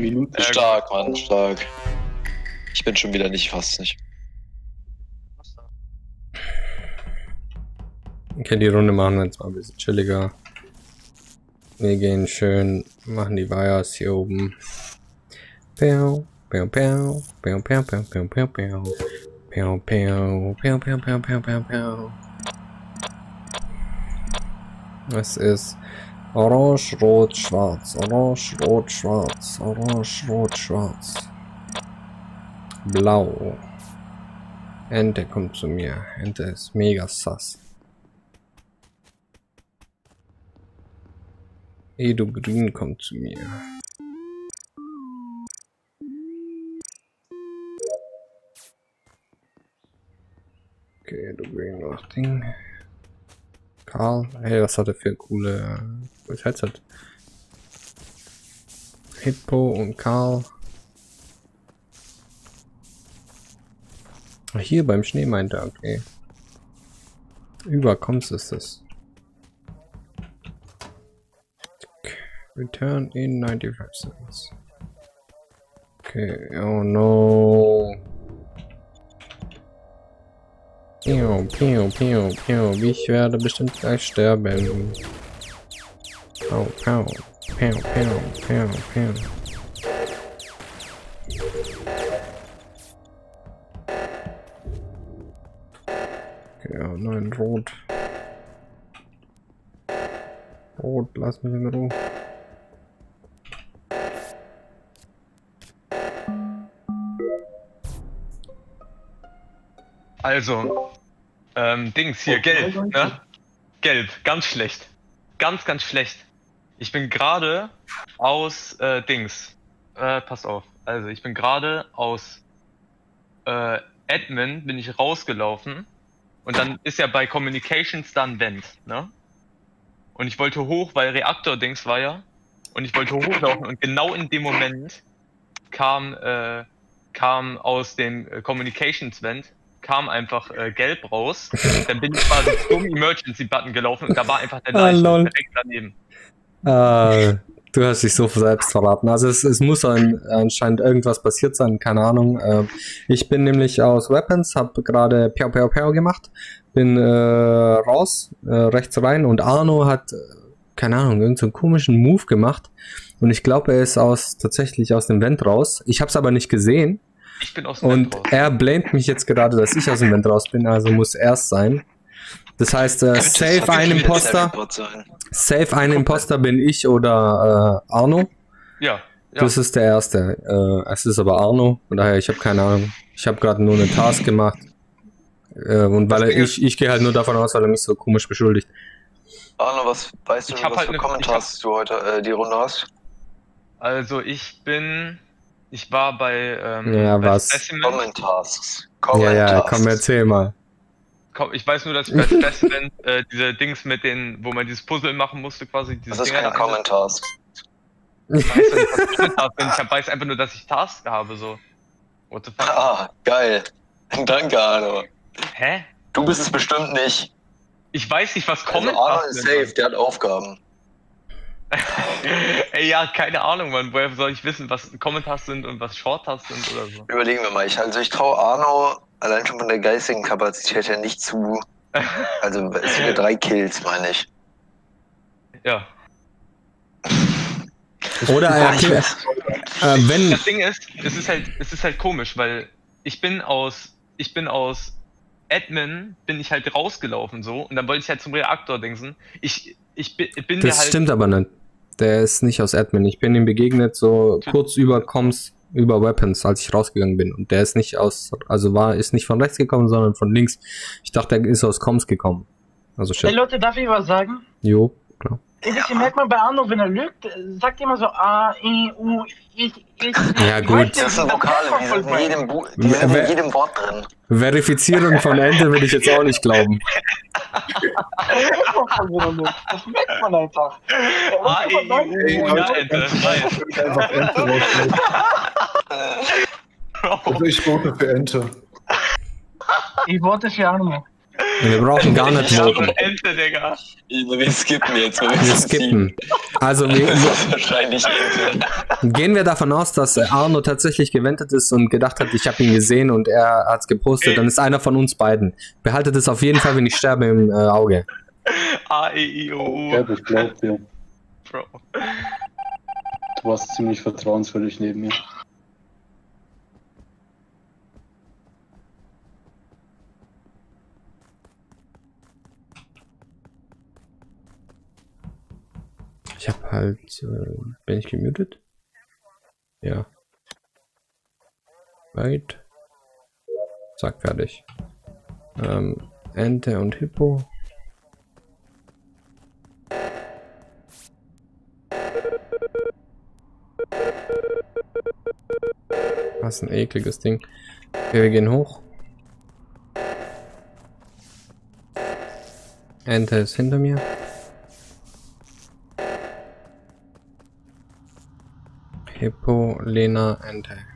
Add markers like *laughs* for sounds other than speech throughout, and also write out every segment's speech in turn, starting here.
Minuten. Stark, Mann, stark. Ich bin schon wieder nicht, fast nicht. Okay, die Runde machen wir jetzt mal ein bisschen chilliger. Wir gehen schön, machen die Wires hier oben. Piau, piau, piau, piau, piau, piau, piau, piau, piau. Piau, piau, piau, piau, piau, piau, piau, piau. Es ist orange, rot, schwarz, orange, rot, schwarz, orange, rot, schwarz. Blau. Ente kommt zu mir. Ente ist mega sass. Edo Green kommt zu mir. Okay, Edo Green noch Ding. Karl, hey, was hat er für coole cooles Headset? Hippo und Karl. Ah, hier beim Schnee meint er, okay. Überkommst ist das. Return in 95 seconds. Okay, oh no. Piu, piu, piu, piu. Ich werde bestimmt gleich sterben. Pau, pau. Piu, piu, piu, piu. Okay, nein, rot. Rot, lass mich in Ruhe. Also, ähm, Dings hier, gelb, ne? Gelb, ganz schlecht. Ganz, ganz schlecht. Ich bin gerade aus äh, Dings. Äh, pass auf. Also, ich bin gerade aus äh, Admin bin ich rausgelaufen und dann ist ja bei Communications dann Vent, ne? Und ich wollte hoch, weil Reaktor-Dings war ja. Und ich wollte hochlaufen und genau in dem Moment kam, äh, kam aus dem äh, Communications Vent kam einfach äh, gelb raus. Dann bin ich quasi *laughs* zum Emergency-Button gelaufen und da war einfach der Ah, Leiche lol. direkt daneben. Äh, du hast dich so selbst verraten. Also es, es muss ein, anscheinend irgendwas passiert sein, keine Ahnung. Äh, ich bin nämlich aus Weapons, habe gerade Piau Piau Piau gemacht, bin äh, raus, äh, rechts rein und Arno hat, keine Ahnung, irgendeinen so komischen Move gemacht. Und ich glaube, er ist aus tatsächlich aus dem Vent raus. Ich habe es aber nicht gesehen. Ich bin aus dem Und Vent raus. er blamet mich jetzt gerade, dass ich aus dem Vent raus bin, also muss er es sein. Das heißt, äh, safe ein Imposter, safe ein Imposter bin ich oder äh, Arno. Ja, ja. Das ist der erste. Äh, es ist aber Arno, von daher, ich habe keine Ahnung. Ich habe gerade nur eine Task gemacht. Äh, und weil er, ich, ich gehe halt nur davon aus, weil er mich so komisch beschuldigt. Arno, was weißt du, was halt für Kommentars du heute äh, die Runde hast? Also ich bin, ich war bei, ähm, Ja, bei was? Specimen. Kommentars. Ja, ja, Kommentars. komm, erzähl mal. Komm, Ich weiß nur, dass ich bei Specimen äh, diese Dings mit den, wo man dieses Puzzle machen musste, quasi diese Das ist Dinger kein da- Kommentars. Ich weiß nicht, was ich. Ich weiß einfach nur, dass ich Tasks habe, so. What the fuck? Ah, geil. *laughs* Danke, Arno. Hä? Du bist es bestimmt nicht. Ich weiß nicht, was Also Kommentar Arno ist safe, der hat Aufgaben. *laughs* Ey, ja, keine Ahnung, Mann. Woher soll ich wissen, was Kommentars sind und was Shorttas sind oder so? Überlegen wir mal. Ich, also ich traue Arno allein schon von der geistigen Kapazität her nicht zu. *laughs* Also es sind ja drei Kills, meine ich. Ja. *laughs* Oder er ich erklärt, äh, wenn, Das Ding ist, es ist halt, es ist halt komisch, weil ich bin aus, ich bin aus Admin, bin ich halt rausgelaufen so und dann wollte ich halt zum Reaktor dingsen. Ich, ich bin, bin das halt. stimmt aber nicht. Der ist nicht aus Admin. Ich bin ihm begegnet so kurz über Comms, über Weapons, als ich rausgegangen bin. Und der ist nicht aus, also war, ist nicht von rechts gekommen, sondern von links. Ich dachte, er ist aus Comms gekommen. Also Hey shit. Leute, darf ich was sagen? Jo, klar. Ey, Das merkt man bei Arno, wenn er lügt, sagt immer so A, E, U, I, I. Ja, Ich gut. weiß Das sind Vokale, die sind in jedem, Bu die sind Wer- in jedem Wort drin. Verifizierung von Ente würde ich jetzt auch nicht glauben. *laughs* Das merkt man einfach. Ah, immer ey, sagen, ja, Ente. Einfach Ente. Also *laughs* ich vote für Ente. Ich wollte für Arno. Wir brauchen gar nicht Ich voten. Ente, Digga. Wir skippen jetzt. Wir, Wir skippen. Also wir. Wahrscheinlich Ente. Gehen wir davon aus, dass Arno tatsächlich gewendet ist und gedacht hat, ich habe ihn gesehen und er hat es gepostet, dann ist einer von uns beiden. Behaltet es auf jeden Fall, wenn ich sterbe, im äh, Auge. A, E, I, O, Ja, U. ich glaub dir. Bro. Du warst ziemlich vertrauenswürdig neben mir. Ich habe halt, äh, bin ich gemutet? Ja. Wait. Zack, fertig. Ähm, Ente und Hippo. Was ein ekliges Ding. Okay, wir gehen hoch. Ente ist hinter mir. Hippo, Lena, Ente.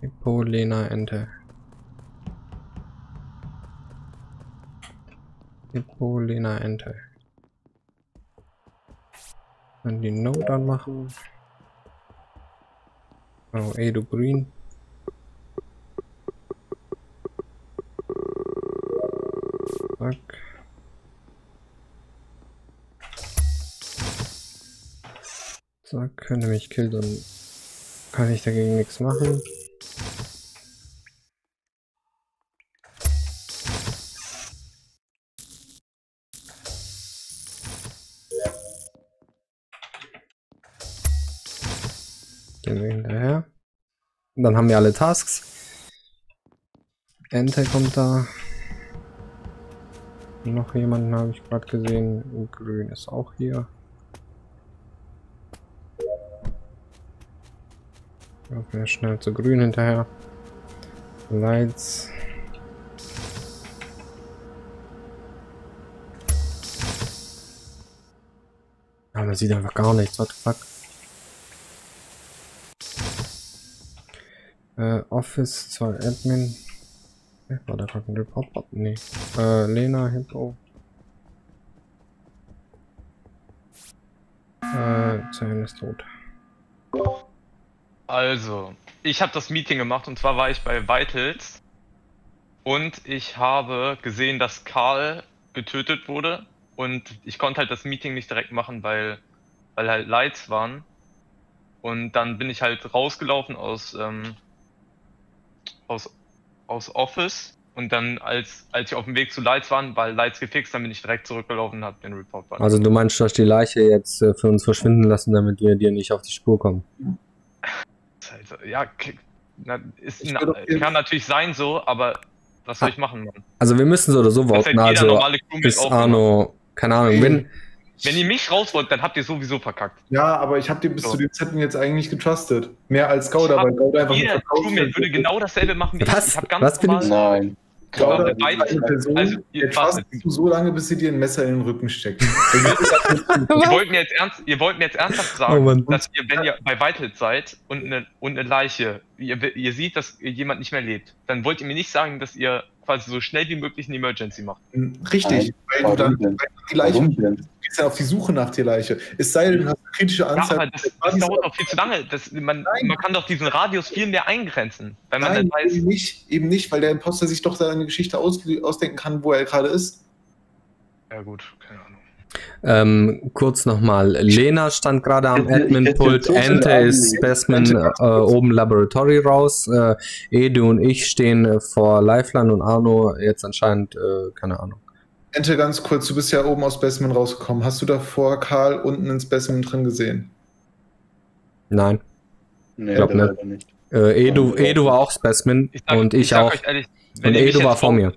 Hippo, Lena, Ente. Hippo, Lena, Ente. Dann die Note anmachen. Oh, Edu Green. Zack. Zack, wenn er mich killt, dann kann ich dagegen nichts machen. Gehen wir hinterher. Dann haben wir alle Tasks. Ente kommt da. Noch jemanden habe ich gerade gesehen. Grün ist auch hier. Laufen wir schnell zu grün hinterher. Lights. Ja, man sieht einfach gar nichts. What the fuck? Äh, Office 2 Admin. Äh, War da gerade ein Report-Button? Nee. Äh, Lena, Hippo. Äh, Zane ist tot. Also, ich habe das Meeting gemacht und zwar war ich bei Vitals und ich habe gesehen, dass Karl getötet wurde und ich konnte halt das Meeting nicht direkt machen, weil, weil halt Lights waren. Und dann bin ich halt rausgelaufen aus, ähm, aus, aus Office und dann als, als ich auf dem Weg zu Lights war, weil Lights gefixt, dann bin ich direkt zurückgelaufen und habe den Report beantwortet. Also du meinst, du hast die Leiche jetzt äh, für uns verschwinden lassen, damit wir dir nicht auf die Spur kommen. Ja, na, ist, Ich na, kann natürlich sein so, aber was soll ich machen, Mann? Also wir müssen so oder so voten. halt jeder Also aufnehmen. Arno, keine Ahnung, wenn, Wenn ihr mich raus wollt, dann habt ihr sowieso verkackt. Ja, aber ich habe dir bis So. zu dem Zeitpunkt jetzt eigentlich getrustet. Mehr als Gouda, Ich hab- weil Gouda einfach Jeder Verkaufsfeld würde genau dasselbe machen wie ich. Was? Ich hab ganz Was bin ich? normal. Nein. Ist beide- Person, also, trustest warte. du so lange, bis sie dir ein Messer in den Rücken steckt. Ihr wollt mir jetzt ernst, ihr wollt mir jetzt ernsthaft Oh sagen, Mann. dass ihr, wenn ihr bei Vitals seid und eine, und eine Leiche, ihr, ihr seht, dass jemand nicht mehr lebt, dann wollt ihr mir nicht sagen, dass ihr quasi so schnell wie möglich eine Emergency macht. Richtig, weil du dann denn? die Leiche, gehst ja auf die Suche nach der Leiche. Es sei denn, du hast eine kritische Ja, Anzahl. aber das, das dauert doch viel zu lange. Das, man, Nein. man kann doch diesen Radius viel mehr eingrenzen, weil man Nein, dann weiß, eben nicht, eben nicht, weil der Imposter sich doch seine Geschichte aus, ausdenken kann, wo er gerade ist. ja gut, keine Ahnung. Ähm, kurz nochmal, Lena stand gerade am Ich ich Admin-Pult, Ente ist. Specimen äh, oben Laboratory raus, äh, Edu und ich stehen äh, vor Lifeline und Arno jetzt anscheinend, äh, keine Ahnung. Ente, ganz kurz, du bist ja oben aus Specimen rausgekommen. Hast du davor Karl unten in Specimen drin gesehen? Nein, Nee, Glaub der nicht. leider nicht. äh, Edu, Edu war auch Specimen Ich sag, und ich, sag auch. Ehrlich, Und Edu war vor mir.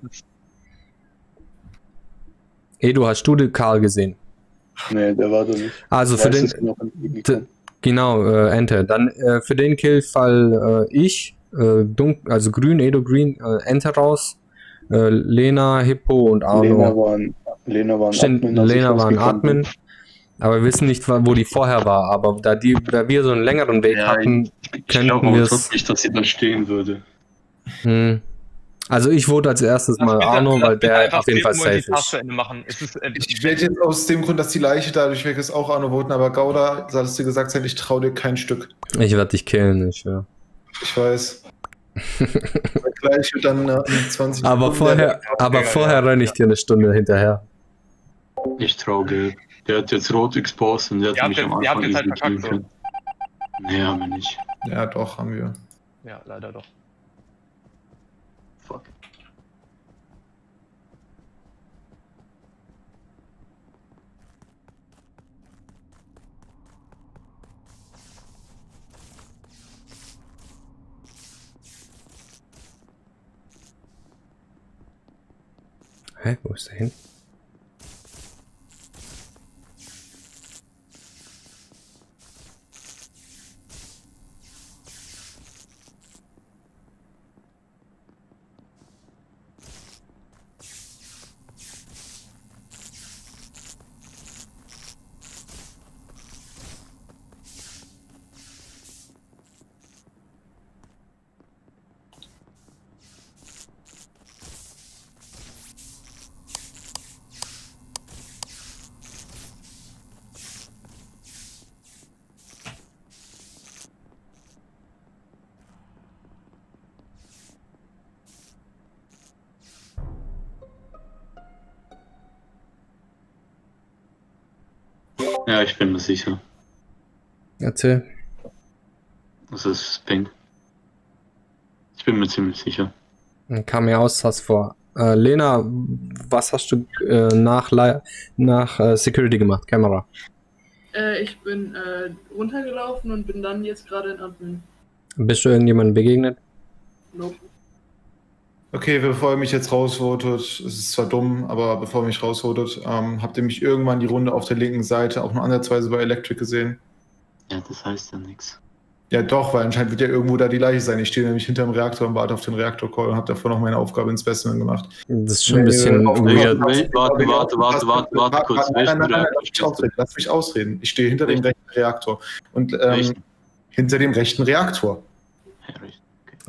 Edu, hast du den Karl gesehen? Nee, der war da nicht. Also für Weiß den. Genau, äh, Ente. Dann äh, für den Killfall äh, ich, äh, dunk also grün, Edo green, äh, Ente raus, äh, Lena, Hippo und Arno. Lena war ein, Lena Stimmt, Admin, als ich Lena war ein rausgekommen bin. Admin. Aber wir wissen nicht, wo die vorher war. Aber da, die, da wir so einen längeren Weg Ja, hatten, Ich könnten wir es. nicht, dass sie da stehen würde. Hm. Also ich vote als erstes mal bitte- Arno, weil der auf jeden Fall safe ist. Ende machen. Es ist, äh, Ich werde jetzt aus dem Grund, dass die Leiche dadurch weg ist, auch Arno voten, aber Gauda, so hattest du gesagt, ich traue dir kein Stück. Ich werde dich killen, ich schwör. Ich weiß. Aber *laughs* Gleich dann äh, in 20 Aber Sekunden vorher, aber Ja, vorher ja. renne ich dir eine Stunde hinterher. Ich traue Gelb. Der hat jetzt rot exposed und der hat mich jetzt- am ihr habt Anfang jetzt halt verkackt, können. Nee, haben wir nicht. Ja, doch, haben wir. ja, leider doch. Hä, wo ist der hin? Ja, ich bin mir sicher. Erzähl. Das ist Pink. Ich bin mir ziemlich sicher. Dann kam mir aus, was vor. Äh, Lena, was hast du äh, nach, nach äh, Security gemacht? Kamera. Äh, ich bin äh, runtergelaufen und bin dann jetzt gerade in Admin. Bist du irgendjemandem begegnet? Nope. Okay, bevor ihr mich jetzt rausvotet, es ist zwar dumm, aber bevor ihr mich rausvotet, ähm, habt ihr mich irgendwann die Runde auf der linken Seite auch nur ansatzweise bei Electric gesehen? Ja, das heißt ja nichts. Ja, doch, weil anscheinend wird ja irgendwo da die Leiche sein. Ich stehe nämlich hinter dem Reaktor und warte auf den Reaktor-Call und habe davor noch meine Aufgabe ins Specimen gemacht. Das ist schon ein bisschen. Warte, warte, warte, warte, warte, warte kurz. Nein, nein, nein, lass mich ausreden. Lass mich ausreden. Ich stehe hinter dem rechten Reaktor. Und ähm, hinter dem rechten Reaktor.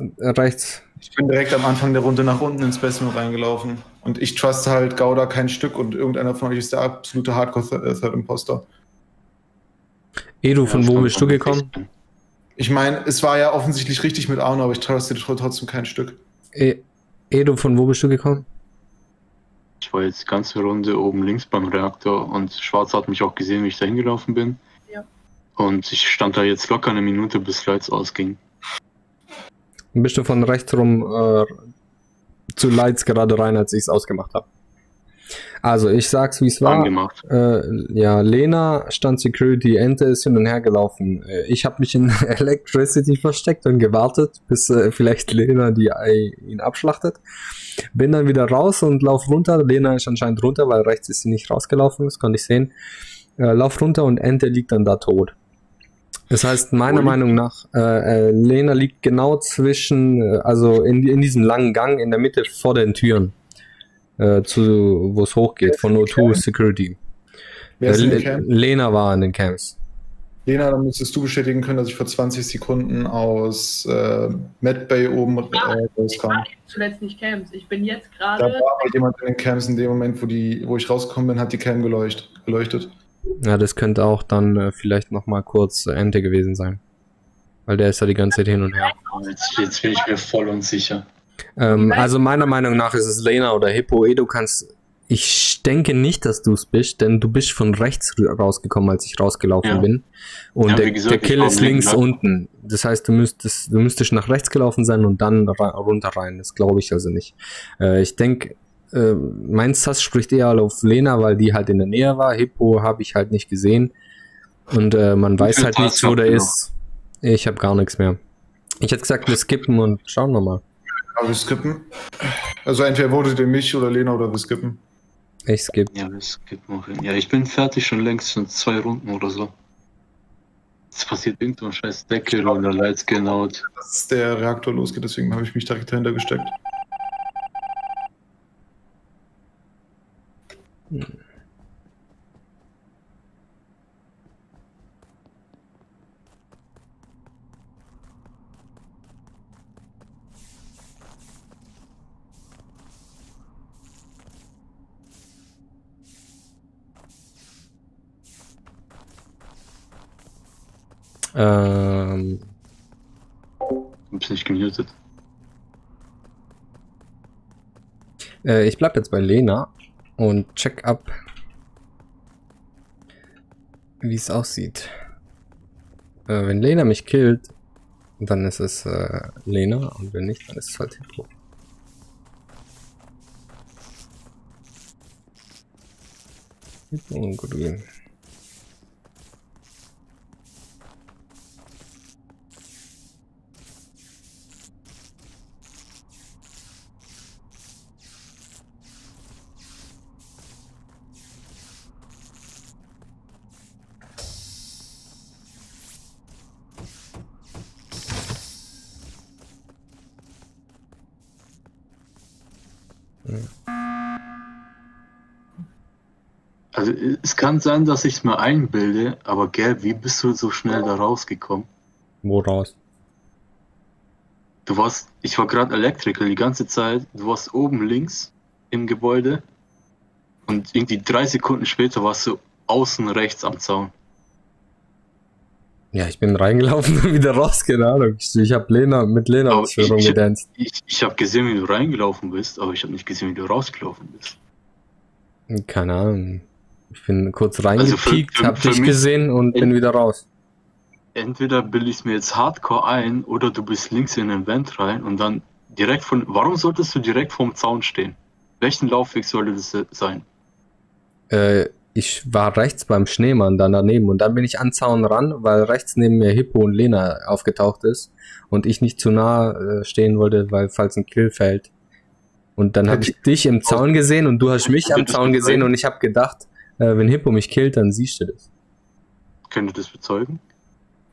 Richtig. Rechts. Ich bin direkt am Anfang der Runde nach unten ins Specimen reingelaufen. Und ich truste halt Gouda kein Stück und irgendeiner von euch ist der absolute Hardcore-Third-Imposter. Edu, von Ja, wo bist du gekommen? Ich meine, es war ja offensichtlich richtig mit Arno, aber ich truste tr- trotzdem kein Stück. E Edu, von wo bist du gekommen? Ich war jetzt die ganze Runde oben links beim Reaktor und Schwarz hat mich auch gesehen, wie ich da hingelaufen bin. Ja. Und ich stand da jetzt locker eine Minute, bis Lights ausging. Bist du von rechts rum äh, zu Lights gerade rein, als ich es ausgemacht habe? Also, ich sag's, wie es war. Äh, ja, Lena stand Security, Ente ist hin und her gelaufen. Äh, Ich habe mich in *laughs* Electricity versteckt und gewartet, bis äh, vielleicht Lena die Ei ihn abschlachtet. Bin dann wieder raus und lauf runter. Lena ist anscheinend runter, weil rechts ist sie nicht rausgelaufen, das konnte ich sehen. Äh, lauf runter und Ente liegt dann da tot. Das heißt, meiner Wo Meinung nach, äh, äh, Lena liegt genau zwischen, äh, also in, in diesem langen Gang in der Mitte vor den Türen, äh, zu, wo es hochgeht, von O2 Security. Wer ist in Äh, den Camp? Lena war in den Camps. Lena, dann müsstest du bestätigen können, dass ich vor 20 Sekunden aus äh, Medbay oben äh, Ich rauskam. war zuletzt nicht Camps. Ich bin jetzt Da gerade. war aber jemand in den Camps in dem Moment, wo, die, wo ich rausgekommen bin, hat die Cam geleucht, geleuchtet. Ja, das könnte auch dann äh, vielleicht noch mal kurz äh, Ente gewesen sein. Weil der ist ja die ganze Zeit hin und her. Jetzt, jetzt bin ich mir voll unsicher. Ähm, also meiner Meinung nach ist es Lena oder Hippo. Du kannst. Ich denke nicht, dass du es bist, denn du bist von rechts rausgekommen, als ich rausgelaufen Ja. bin. Und Ja, der, gesagt, der Kill ist links Lauf. unten. Das heißt, du müsstest, du müsstest nach rechts gelaufen sein und dann runter rein. Das glaube ich also nicht. Äh, ich denke, äh, mein Sass spricht eher auf Lena, weil die halt in der Nähe war. Hippo habe ich halt nicht gesehen. Und äh, man weiß halt nicht, wo der ist. Ich habe gar nichts mehr. Ich hätte gesagt, wir skippen und schauen wir mal. Aber wir skippen. Also entweder votet ihr mich oder Lena oder wir skippen. Ich skipp. Ja, das geht noch hin. Ja, ich bin fertig schon längst, schon zwei Runden oder so. Jetzt passiert irgendwo ein scheiß Deckel oder Lights gehen out. Dass der Reaktor losgeht, deswegen habe ich mich direkt dahinter gesteckt. Hm. Ähm. Hab's nicht gemutet. Äh, ich bleib jetzt bei Lena und check ab, wie es aussieht. Äh, wenn Lena mich killt, dann ist es äh, Lena und wenn nicht, dann ist es halt Hippo. Hippo und Grün. Also es kann sein, dass ich es mir einbilde, aber Gelb, wie bist du so schnell da rausgekommen? Woraus? Du warst, ich war gerade Electrical die ganze Zeit, du warst oben links im Gebäude und irgendwie drei Sekunden später warst du außen rechts am Zaun. Ja, ich bin reingelaufen *laughs* und wieder raus, keine Ahnung. Ich, ich habe Lena mit Lena Aber Ausführung Oh, ich- gedanced. Ich, ich habe gesehen, wie du reingelaufen bist, aber ich habe nicht gesehen, wie du rausgelaufen bist. Keine Ahnung. Ich bin kurz Also reingepiekt, für- hab dich gesehen und bin wieder raus. Entweder bilde ich es mir jetzt hardcore ein oder du bist links in den Vent rein und dann direkt von. Warum solltest du direkt vorm Zaun stehen? Welchen Laufweg sollte das sein? Äh, ich war rechts beim Schneemann dann daneben und dann bin ich an Zaun ran, weil rechts neben mir Hippo und Lena aufgetaucht ist und ich nicht zu nah äh, stehen wollte, weil falls ein Kill fällt. Und dann habe ich dich im Zaun gesehen und du hast mich am Zaun gesehen und ich habe gedacht, äh, wenn Hippo mich killt, dann siehst du das. Könnt ihr das bezeugen?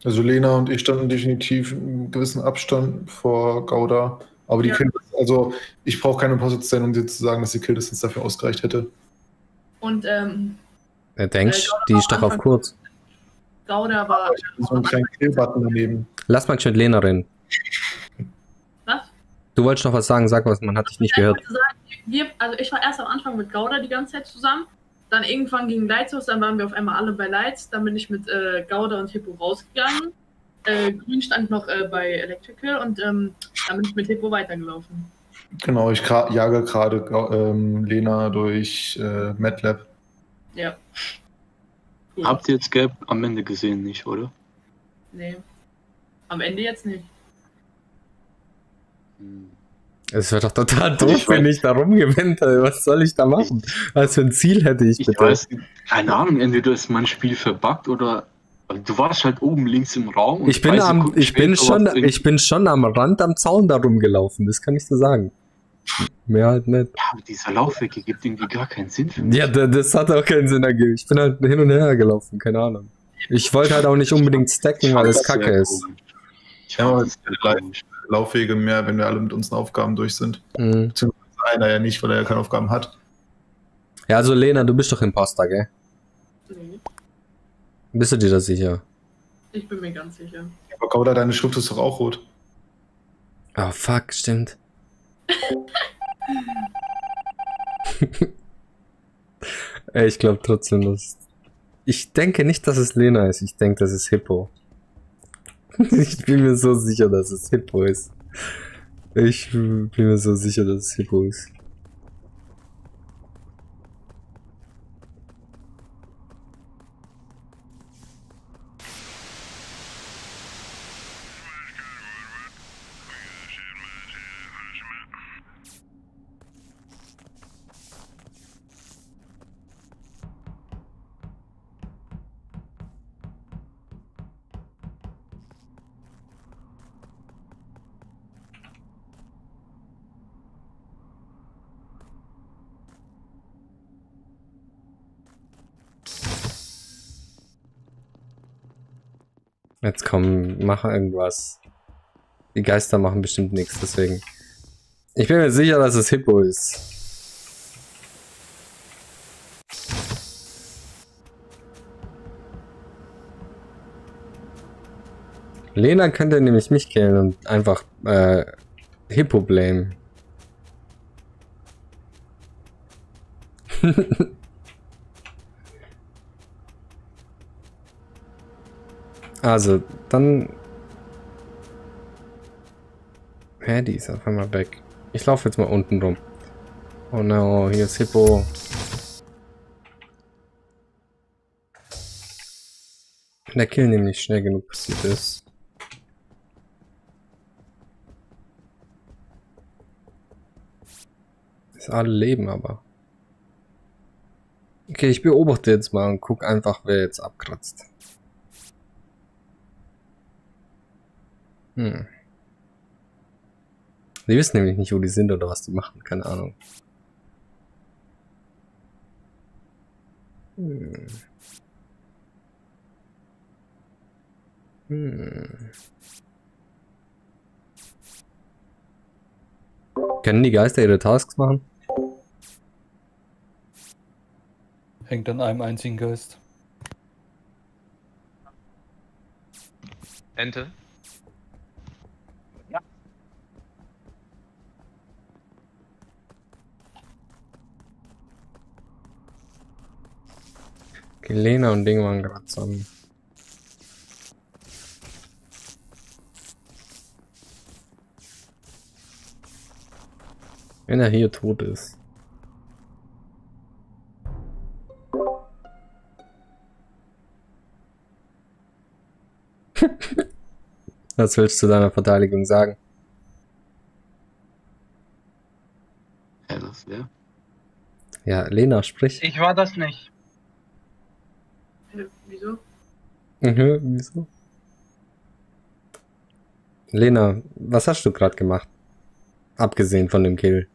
Also Lena und ich standen definitiv in gewissen Abstand vor Gauda. Aber die Ja. Kill, also ich brauche keine Position, um dir zu sagen, dass die Kill-Distance dafür ausgereicht hätte. Und ähm, Er denkst, Gauda die war ist doch auf kurz. Gauda war. So einen kleinen Kill-Button daneben. Lass mal mit Lena reden. Was? Du wolltest noch was sagen, sag was, man hat dich nicht Ich gehört. sagen, wir, also ich war erst am Anfang mit Gauda die ganze Zeit zusammen. Dann irgendwann ging Lights los, dann waren wir auf einmal alle bei Lights. Dann bin ich mit äh, Gauda und Hippo rausgegangen. Äh, Grün stand noch äh, bei Electrical und ähm, dann bin ich mit Hippo weitergelaufen. Genau, ich jage gerade ähm, Lena durch äh, MATLAB. Ja. Cool. Habt ihr jetzt Gelb am Ende gesehen, nicht, oder? Nee. Am Ende jetzt nicht. Hm. Es wäre doch total doof, wenn ich da rumgewinnt hätte. Was soll ich da machen? Was für ein Ziel hätte ich, Ich bitte? weiß, keine Ahnung, entweder ist mein Spiel verbuggt oder du warst halt oben links im Raum. Ich bin, am, ich, bin schon, ich bin schon am Rand am Zaun da rumgelaufen, das kann ich so sagen. Mehr halt nicht. Ja, aber dieser Laufweg ergibt irgendwie gar keinen Sinn für mich. Ja, da- das hat auch keinen Sinn ergeben. Ich bin halt hin und her gelaufen, keine Ahnung. Ich wollte halt auch nicht unbedingt stacken, weil es kacke ist. Ich Ja, fand Laufwege mehr, wenn wir alle mit unseren Aufgaben durch sind. Mhm. Einer ja nicht, weil er ja keine Aufgaben hat. Ja, also Lena, du bist doch Imposter, gell? Nee. Bist du dir da sicher? Ich bin mir ganz sicher. Aber Gauda, deine Schrift ist doch auch rot. Oh, fuck, stimmt. *laughs* Ey, ich glaube trotzdem, dass. Ich denke nicht, dass es Lena ist. Ich denke, das ist Hippo. *laughs* Ich bin mir so sicher, dass es Hippo ist. Ich bin mir so sicher, dass es Hippo ist. Jetzt komm, mach irgendwas. Die Geister machen bestimmt nichts, deswegen. Ich bin mir sicher, dass es Hippo ist. Lena könnte nämlich mich killen und einfach äh, Hippo blame. *laughs* Also, dann. Hä, die ist auf einmal weg. Ich laufe jetzt mal unten rum. Oh no, hier ist Hippo. Wenn der Kill nämlich schnell genug passiert ist. Das alle leben aber. Okay, ich beobachte jetzt mal und guck einfach, wer jetzt abkratzt. Hm. Die wissen nämlich nicht, wo die sind oder was die machen, keine Ahnung. Hm. Hm. Können die Geister ihre Tasks machen? Hängt an einem einzigen Geist. Ente. Okay, Lena und Ding waren gerade zusammen. Wenn er hier tot ist. *laughs* Was willst du deiner Verteidigung sagen? Ja, das wäre. Ja, Lena, sprich. Ich war das nicht. Äh, wieso? Mhm, wieso? Lena, was hast du gerade gemacht? Abgesehen von dem Kill.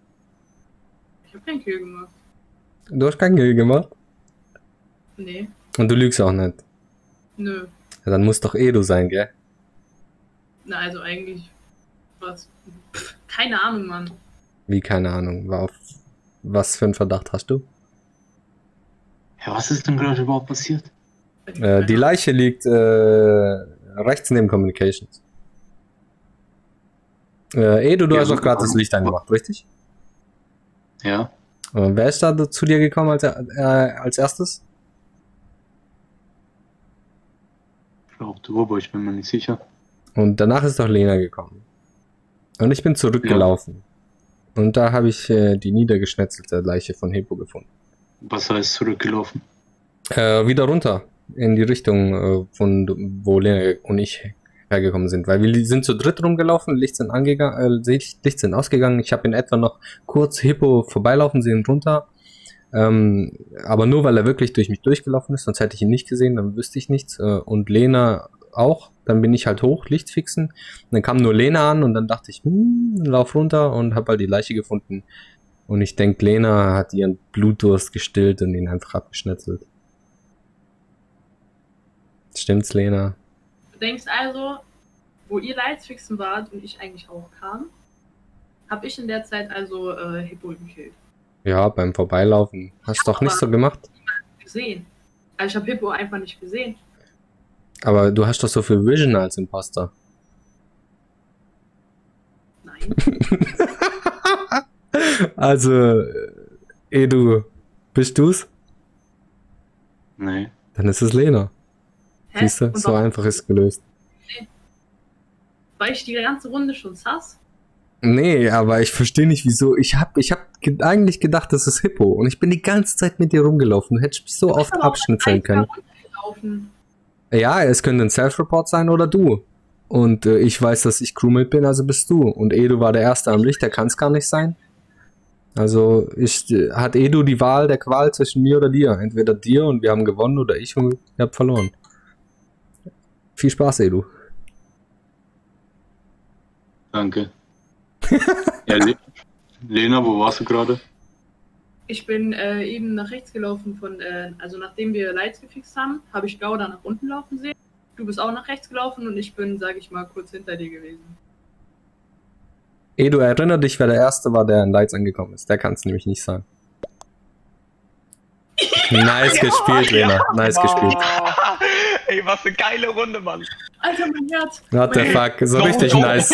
Ich hab keinen Kill gemacht. Du hast keinen Kill gemacht? Nee. Und du lügst auch nicht. Nö. Ja, dann muss doch Edu sein, gell? Na, also eigentlich. Was? Pff, keine Ahnung, Mann. Wie, keine Ahnung. War auf was für einen Verdacht hast du? Ja, was ist denn gerade überhaupt passiert? Äh, die Leiche liegt äh, rechts neben Communications. Äh, Edu, du Ja, hast doch super. gerade das Licht angemacht, richtig? Ja, Äh, wer ist da zu dir gekommen als, äh, als erstes? ich glaube du, aber ich bin mir nicht sicher. Und danach ist doch Lena gekommen. Und ich bin zurückgelaufen. Und da habe ich äh, die niedergeschnetzelte Leiche von Hippo gefunden. Was heißt zurückgelaufen? Äh, wieder runter. In die Richtung, äh, von wo Lena und ich hergekommen sind. Weil wir sind zu dritt rumgelaufen, Licht sind, angegangen, äh, Licht sind ausgegangen. Ich habe in etwa noch kurz Hippo vorbeilaufen sehen runter. Ähm, aber nur weil er wirklich durch mich durchgelaufen ist, sonst hätte ich ihn nicht gesehen, dann wüsste ich nichts. Äh, und Lena auch. Dann bin ich halt hoch, Licht fixen. Dann kam nur Lena an und dann dachte ich, hm, lauf runter und habe halt die Leiche gefunden. Und ich denke, Lena hat ihren Blutdurst gestillt und ihn einfach abgeschnetzelt. Stimmt's, Lena? Du denkst also, wo ihr Lights fixen wart und ich eigentlich auch kam, habe ich in der Zeit also äh, Hippo gekillt. Ja, beim Vorbeilaufen. Hast doch nicht so gemacht. Gesehen. Also ich habe Hippo einfach nicht gesehen. Aber du hast doch so viel Vision als Imposter. Nein. *laughs* also, äh, Edu, bist du's? Nee. Dann ist es Lena. Siehst du, so einfach ist gelöst. Weil ich die ganze Runde schon sass. Nee, aber ich verstehe nicht, wieso. Ich hab, ich hab ge eigentlich gedacht, das ist Hippo. Und ich bin die ganze Zeit mit dir rumgelaufen. Du hättest mich so oft abschnitzeln können. Ja, es könnte ein Self-Report sein oder du. Und äh, ich weiß, dass ich Crewmate bin, also bist du. Und Edu war der Erste am Licht, der kann es gar nicht sein. Also ich, äh, hat Edu die Wahl der Qual zwischen mir oder dir. Entweder dir und wir haben gewonnen oder ich und ihr habt verloren. Viel Spaß, Edu. Danke. *laughs* ja, Le Lena, wo warst du gerade? Ich bin äh, eben nach rechts gelaufen von, äh, also nachdem wir Lights gefixt haben, habe ich Gauda nach unten laufen sehen. Du bist auch nach rechts gelaufen und ich bin, sage ich mal, kurz hinter dir gewesen. Edu, erinnere dich, wer der Erste war, der in Lights angekommen ist. Der kann es nämlich nicht sein. Nice gespielt, Lena. Nice gespielt. Ey, was eine geile Runde, Mann. Alter, mein Herz. What the fuck, so richtig nice.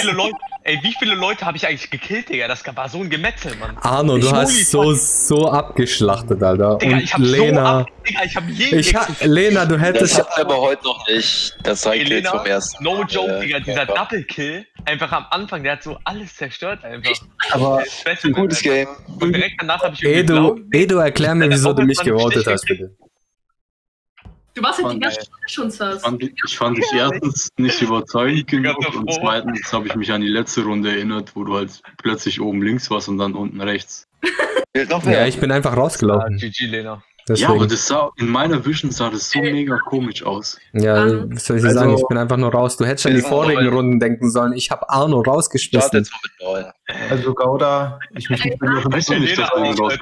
Ey, wie viele Leute habe ich eigentlich gekillt, Digga? Das war so ein Gemetzel, Mann. Arno, du Ich hast hol so, so abgeschlachtet, Alter. Digga, Und ich hab Lena, so ab, Digga, ich hab jeden ich ha gekillt. Lena, du Das hättest, hatten wir aber heute noch nicht. Das Kills Elena, vom ersten. no joke, äh, Digga, dieser Körper. Double Kill, einfach am Anfang, der hat so alles zerstört einfach. Aber Das Ein gutes Game. Und direkt danach habe ich Edu, Edu, erklär mir, wieso du mich gewotet hast, bitte. Du warst halt die ganze. Stunde schon sass. Fand ich, fand dich erstens nicht überzeugend genug und zweitens habe ich mich an die letzte Runde erinnert, wo du halt plötzlich oben links warst und dann unten rechts. Ja, ich bin einfach Ah, rausgelaufen. GG, Lena. Ja, aber Deswegen. das sah, in meiner Vision sah das so mega komisch aus. Ja, Ähm, was soll ich dir also- sagen? Ich bin einfach nur raus. Du hättest an die sind vorigen. Runden denken sollen. Ich habe Arno rausgeschmissen. also Gauda, ich mich nicht Weißt du nicht, dass du ihn Lena, raus